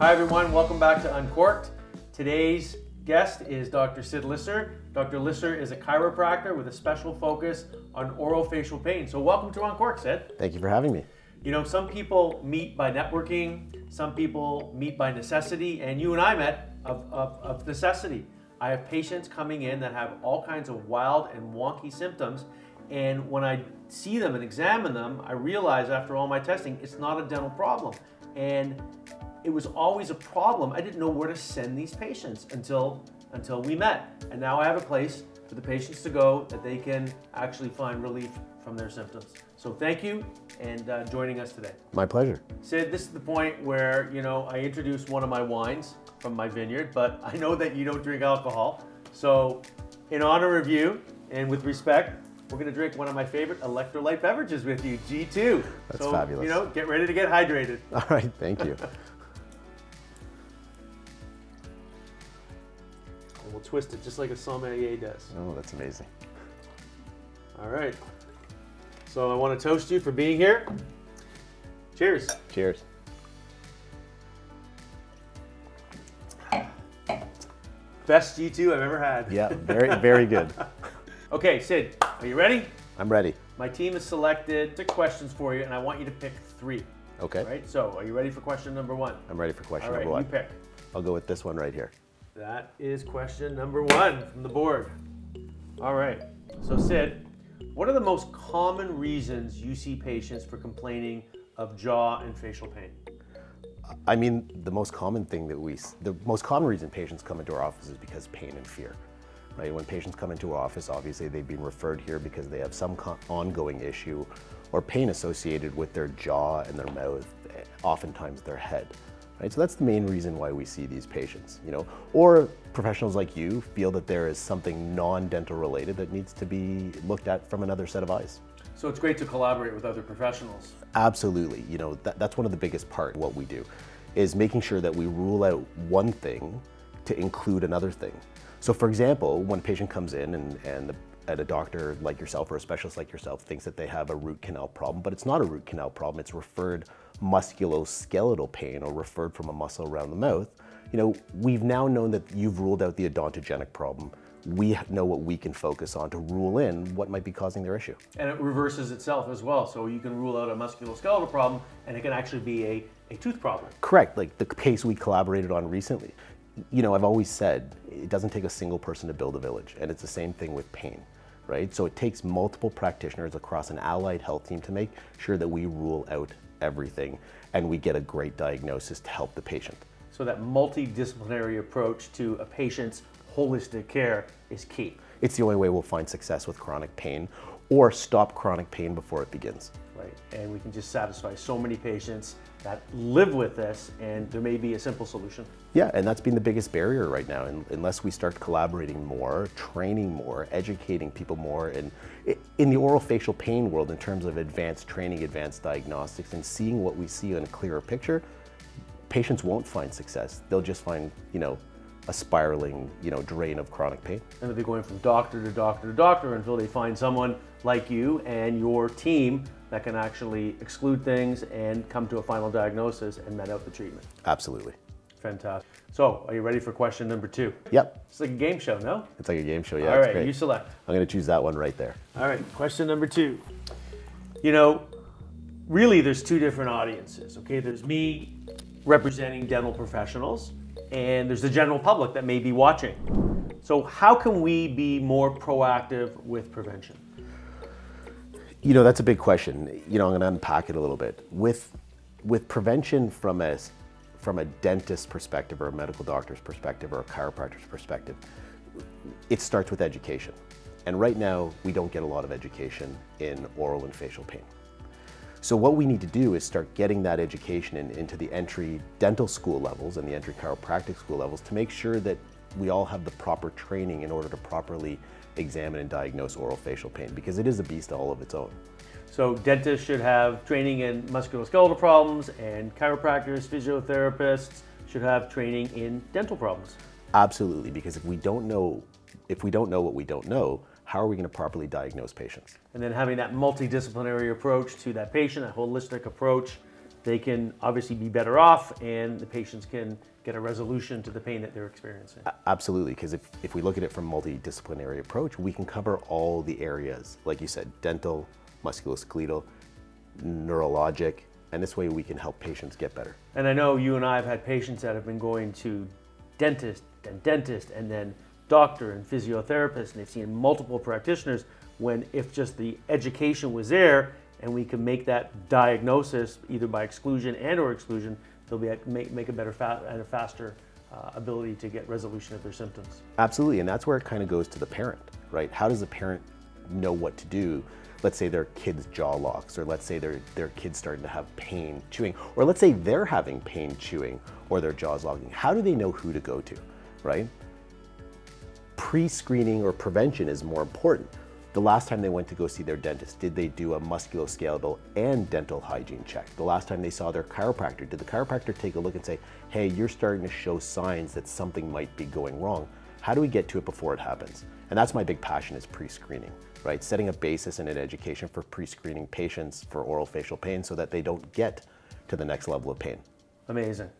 Hi everyone, welcome back to Uncorked. Today's guest is Dr. Sid Lisser. Dr. Lisser is a chiropractor with a special focus on oral facial pain. So welcome to Uncorked, Sid. Thank you for having me. You know, some people meet by networking, some people meet by necessity, and you and I met of, of, of necessity. I have patients coming in that have all kinds of wild and wonky symptoms, and when I see them and examine them, I realize after all my testing, it's not a dental problem. And it was always a problem. I didn't know where to send these patients until until we met. And now I have a place for the patients to go that they can actually find relief from their symptoms. So thank you and uh, joining us today. My pleasure. Sid, this is the point where, you know, I introduce one of my wines from my vineyard, but I know that you don't drink alcohol. So in honor of you and with respect, we're gonna drink one of my favorite electrolyte beverages with you, G2. That's so, fabulous. You know, get ready to get hydrated. All right, thank you. twist it just like a sommelier does. oh, that's amazing. All right. So I want to toast you for being here. Cheers. Cheers. Best G2 I've ever had. Yeah, very, very good. Okay, Sid, are you ready? I'm ready. My team has selected six questions for you, and I want you to pick three. Okay. All right. So, are you ready for question number one? I'm ready for question All right, number one. you pick. I'll go with this one right here. That is question number one from the board. All right. So, Sid, what are the most common reasons you see patients for complaining of jaw and facial pain? I mean, the most common thing that we, the most common reason patients come into our office is because pain and fear. Right? When patients come into our office, obviously they've been referred here because they have some ongoing issue or pain associated with their jaw and their mouth, eh, oftentimes their head. Right? So that's the main reason why we see these patients, you know. Or professionals like you feel that there is something non-dental related that needs to be looked at from another set of eyes. So, it's great to collaborate with other professionals. Absolutely. You know, that, that's one of the biggest part of what we do is making sure that we rule out one thing to include another thing. So for example, when a patient comes in and, and, the, and a doctor like yourself or a specialist like yourself thinks that they have a root canal problem, but it's not a root canal problem, it's referred musculoskeletal pain or referred from a muscle around the mouth, you know, we've now known that you've ruled out the odontogenic problem. We know what we can focus on to rule in what might be causing their issue. And it reverses itself as well. So, you can rule out a musculoskeletal problem, and it can actually be a, a tooth problem. Correct, like the case we collaborated on recently. You know, I've always said it doesn't take a single person to build a village, and it's the same thing with pain, right? So it takes multiple practitioners across an allied health team to make sure that we rule out everything and we get a great diagnosis to help the patient. So, that multidisciplinary approach to a patient's holistic care is key. It's the only way we'll find success with chronic pain or stop chronic pain before it begins. Right. And we can just satisfy so many patients that live with this, and there may be a simple solution. Yeah, and that's been the biggest barrier right now. And unless we start collaborating more, training more, educating people more, and in the oral facial pain world, in terms of advanced training, advanced diagnostics, and seeing what we see in a clearer picture, patients won't find success. They'll just find, you know, a spiraling, you know, drain of chronic pain. And they'll be going from doctor to doctor to doctor until they find someone like you and your team that can actually exclude things and come to a final diagnosis and met out the treatment. Absolutely. Fantastic. So, are you ready for question number two? Yep. It's like a game show, no? It's like a game show. Yeah. All right, you select. I'm going to choose that one right there. All right, question number two. You know, really, there's two different audiences, okay? There's me representing dental professionals, and there's the general public that may be watching. So, how can we be more proactive with prevention? You know, that's a big question. You know, I'm to unpack it a little bit. With with prevention from a from a dentist perspective or a medical doctor's perspective or a chiropractor's perspective, it starts with education. And right now, we don't get a lot of education in oral and facial pain. So what we need to do is start getting that education in, into the entry dental school levels and the entry chiropractic school levels to make sure that we all have the proper training in order to properly examine and diagnose oral facial pain because it is a beast all of its own. So dentists should have training in musculoskeletal problems, and chiropractors, physiotherapists should have training in dental problems. Absolutely, because if we don't know, if we don't know what we don't know, how are we going to properly diagnose patients? And then having that multidisciplinary approach to that patient, that holistic approach, they can obviously be better off and the patients can get a resolution to the pain that they're experiencing. Absolutely, because if, if we look at it from multidisciplinary approach, we can cover all the areas, like you said, dental, musculoskeletal, neurologic, and this way we can help patients get better. And I know you and I have had patients that have been going to dentist and dentist and then doctor and physiotherapist and they've seen multiple practitioners when if just the education was there and we can make that diagnosis either by exclusion and or exclusion, they'll be make, make a better and a faster uh, ability to get resolution of their symptoms. Absolutely, and that's where it kind of goes to the parent, right? How does the parent know what to do? Let's say their kid's jaw locks, or let's say their, their kid's starting to have pain chewing, or let's say they're having pain chewing or their jaw's locking. How do they know who to go to, right? Pre-screening or prevention is more important the last time they went to go see their dentist, did they do a musculoskeletal and dental hygiene check? The last time they saw their chiropractor, did the chiropractor take a look and say, hey, you're starting to show signs that something might be going wrong? How do we get to it before it happens? And that's my big passion is pre-screening, right? Setting a basis and an education for pre-screening patients for oral facial pain so that they don't get to the next level of pain. Amazing.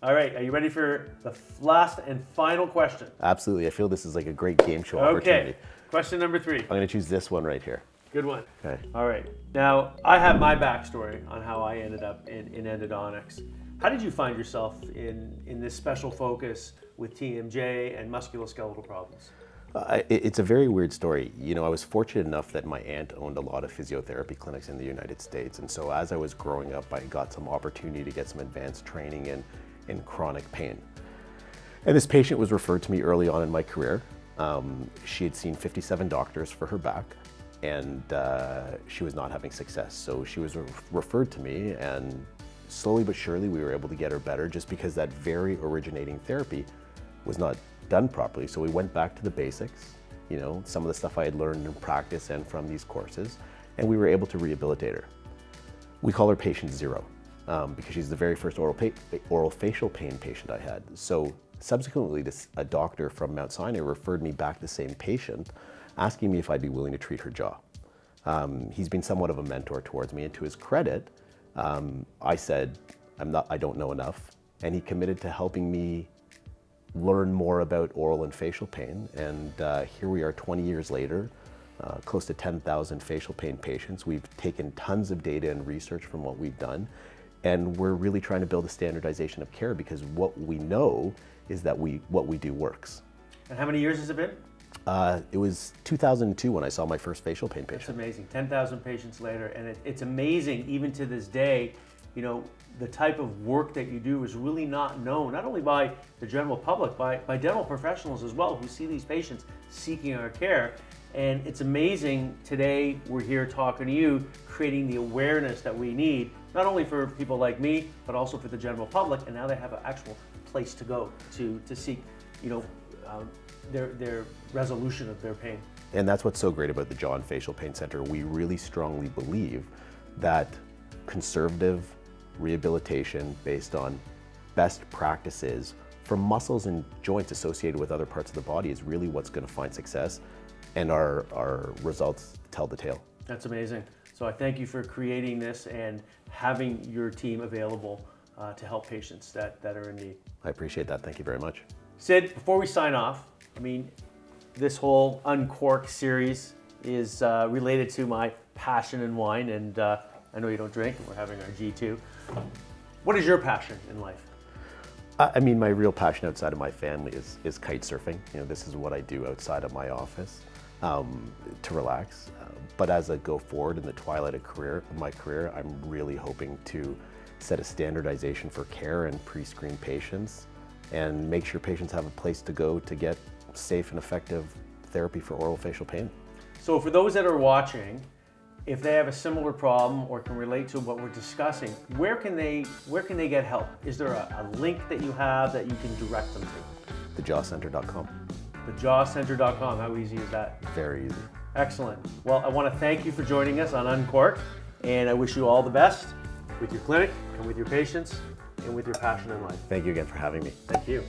All right, are you ready for the last and final question? Absolutely. I feel this is like a great game show okay. opportunity. Question number three. I'm going to choose this one right here. Good one. Okay. All right. Now, I have my backstory on how I ended up in, in endodontics. How did you find yourself in, in this special focus with TMJ and musculoskeletal problems? Uh, it, it's a very weird story. You know, I was fortunate enough that my aunt owned a lot of physiotherapy clinics in the United States. And so as I was growing up, I got some opportunity to get some advanced training in, in chronic pain. And this patient was referred to me early on in my career. Um, she had seen 57 doctors for her back and uh, she was not having success. So she was re referred to me and slowly but surely we were able to get her better just because that very originating therapy was not done properly. So we went back to the basics, you know, some of the stuff I had learned in practice and from these courses, and we were able to rehabilitate her. We call her patient zero um, because she's the very first oral, oral facial pain patient I had. So Subsequently, this, a doctor from Mount Sinai referred me back the same patient, asking me if I'd be willing to treat her jaw. Um, he's been somewhat of a mentor towards me, and to his credit, um, I said, I'm not, I don't know enough, and he committed to helping me learn more about oral and facial pain. And uh, here we are 20 years later, uh, close to 10,000 facial pain patients. We've taken tons of data and research from what we've done, and we're really trying to build a standardization of care because what we know is that we what we do works. And how many years has it been? Uh, it was 2002 when I saw my first facial pain patient. That's amazing. 10,000 patients later, and it, it's amazing even to this day. You know, the type of work that you do is really not known, not only by the general public, by, by dental professionals as well, who see these patients seeking our care. And it's amazing today we're here talking to you, creating the awareness that we need, not only for people like me, but also for the general public. And now they have an actual place to go to, to seek, you know, um, their, their resolution of their pain. And that's what's so great about the Jaw and Facial Pain Center. We really strongly believe that conservative rehabilitation based on best practices for muscles and joints associated with other parts of the body is really what's going to find success and our, our results tell the tale. That's amazing. So I thank you for creating this and having your team available uh, to help patients that, that are in need. I appreciate that. Thank you very much. Sid, before we sign off, I mean, this whole Uncork series is uh, related to my passion in wine, and uh, I know you don't drink, and we're having our G2. What is your passion in life? I mean, my real passion outside of my family is, is kite surfing. You know, this is what I do outside of my office um, to relax. Uh, but as I go forward in the twilight of career, my career, I'm really hoping to set a standardization for care and pre-screen patients, and make sure patients have a place to go to get safe and effective therapy for oral facial pain. So for those that are watching, if they have a similar problem or can relate to what we're discussing, where can they where can they get help? Is there a, a link that you have that you can direct them to? Thejawcenter.com. Thejawcenter.com. How easy is that? Very easy. Excellent. Well, I want to thank you for joining us on Uncork, and I wish you all the best with your clinic and with your patients and with your passion in life. Thank you again for having me. Thank you.